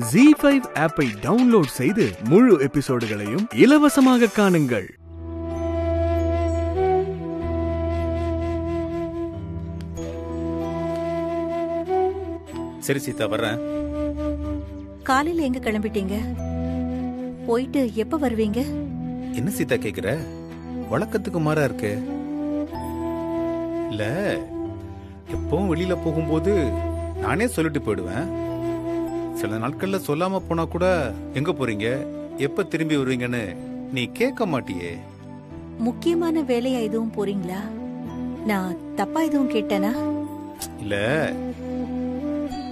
G five ஆப்பை download செய்து முழு எபிசோடுகளையும் இலவசமாக காணுங்கள். சரி சீதா வர்றேன். காலையில எங்க கிளம்பிட்டீங்க? போயிட்டு எப்ப வருவீங்க? என்ன சீதா கேக்குற? வழக்கத்துக்கு மாறா இருக்கு. இல்ல எப்பவும் வெளியில போகும்போது நானே சொல்லிட்டு போயிடுவேன். சில நாட்கள்ல சொல்லாம போனா கூட எங்க போறீங்க? எப்ப திரும்பி வருவீங்கன்னு நீ கேட்க மாட்டியே. முக்கியமான வேலையா எதுவும் போறீங்களா? நான் தப்பா எதுவும் கேட்டேனா? இல்ல.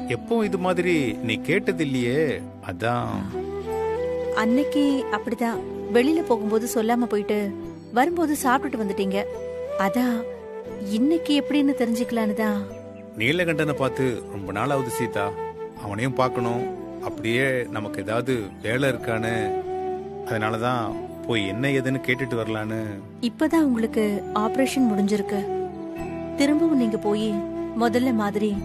எப்பவும் இது மாதிரி நீ கேட்டது இல்லையே. அதான். அன்னைக்கு அப்படிதான். வெளியில போகும்போது சொல்லாம போயிட்டு வரும்போது சாப்பிட்டுட்டு வந்துட்டீங்க. அதான் இன்னைக்கு எப்படின்னு தெரிஞ்சுக்கலான்னு தான். நீலகண்டனை பார்த்து ரொம்ப நாள் ஆகுது சீதா. அவனையும் பார்க்கணும். அப்படியே நமக்கு ஏதாவது வேலை இருக்கான்னு அதனால தான் போய் என்ன ஏதுன்னு கேட்டுட்டு வரலான்னு. இப்பதான் உங்களுக்கு ஆபரேஷன் முடிஞ்சிருக்கு. திரும்பவும் நீங்க போய் முதல்ல மாதிரி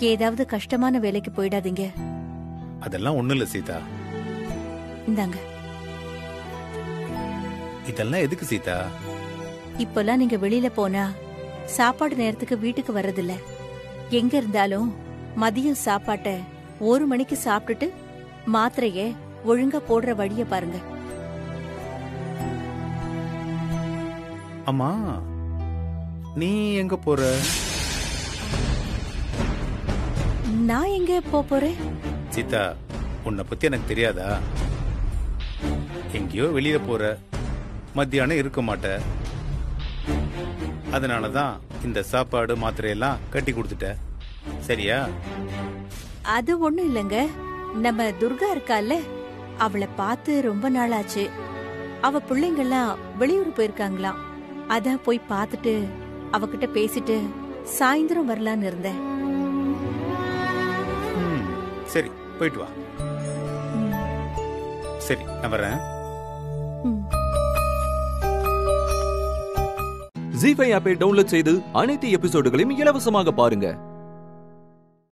ஏதாவது கஷ்டமான வேலைக்கு போயிடாதீங்க. அதெல்லாம் ஒண்ணும் இல்ல சீதா. இந்தாங்க. இதெல்லாம் எதுக்கு சீதா? இப்பெல்லாம் நீங்க வெளியில போனா சாப்பாடு நேரத்துக்கு வீட்டுக்கு வர்றதில்ல. எங்க இருந்தாலும் மதியம் சாப்பாட்ட ஒரு மணிக்கு சாப்பிட்டுட்டு மாத்திரைய ஒழுங்கா போடுற வழிய பாருங்க. அம்மா நீ எங்க போற? நான் எங்க போப் போறேன்? சீதா உன்னை பத்தி எனக்கு தெரியாதா? எங்கேயோ வெளியில போற. மத்தியானம் இருக்க மாட்ட. அதனால தான் இந்த சாப்பாடு மாத்திரையெல்லாம் கட்டி கொடுத்துட்ட. சரியா? அது ஒண்ணும் இல்லைங்க. நம்ம துர்கா இருக்கால்ல அவளை பார்த்து ரொம்ப நாள் ஆச்சு அவ பிள்ளைங்கெல்லாம் வெளியூர் போயிருக்காங்களாம். அதான் போய் பார்த்துட்டு அவகிட்ட பேசிட்டு சாயந்தரம் வரலான்னு இருந்தேன். ம், சரி போயிட்டு வா. சரி நான் வரேன். ஜி ஃபைவ் ஆப்பை டவுன்லோட் செய்து அனைத்து எபிசோடுகளையும் இலவசமாக பாருங்க.